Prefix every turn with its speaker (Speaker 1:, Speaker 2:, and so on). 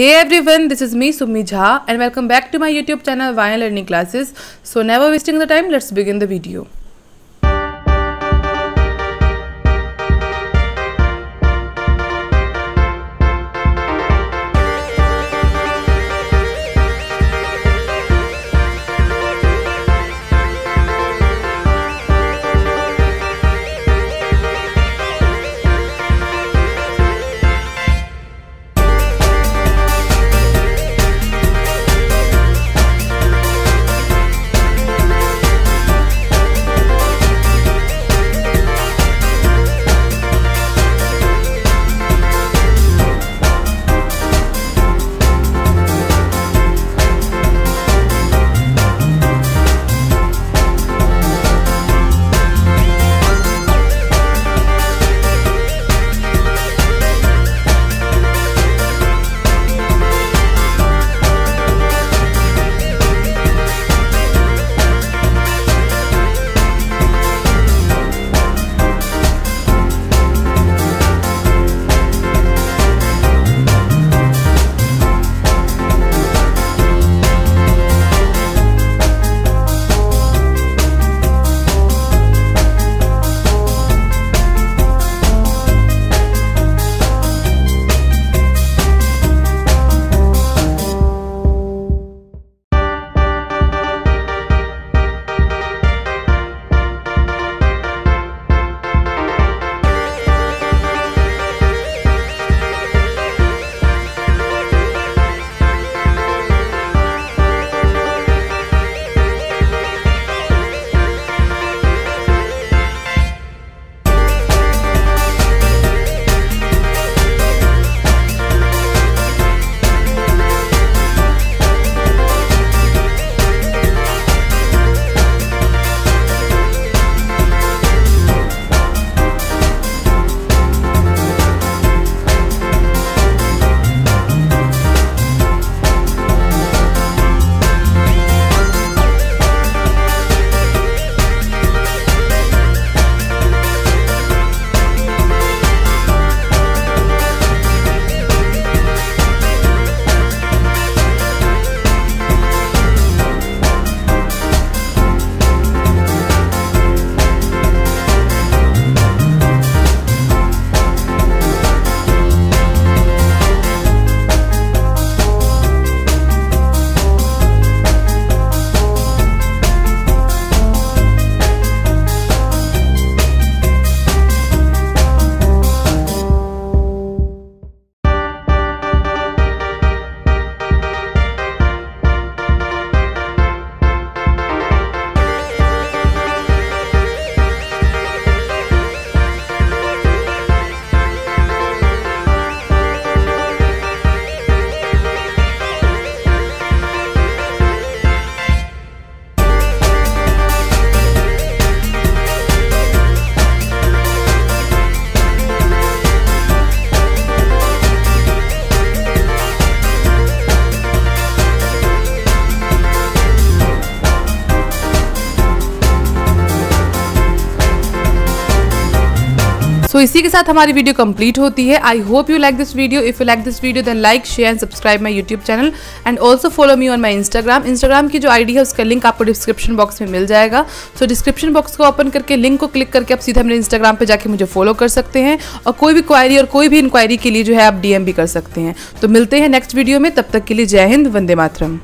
Speaker 1: Hey everyone, this is me Summi Jha and welcome back to my YouTube channel Vine Learning Classes. So never wasting the time, let's begin the video. So, इसी के साथ हमारी video complete होती है। I hope you like this video if you like this video then like share and subscribe my YouTube channel and also follow me on my Instagram Instagram की जो ID है उसका लिंक आपको description box में मिल जाएगा। So description box को open करके लिंक को क्लिक करके आप सीधा मेरे इंस्टाग्राम पर जाकर मुझे फॉलो कर सकते हैं। और कोई भी क्वायरी और कोई भी इंक्वायरी के लिए जो है आप डीएम भी कर सकते हैं। तो मिलते हैं नेक्स्ट वीडियो में। तब तक के लिए जय हिंद वंदे मातरम।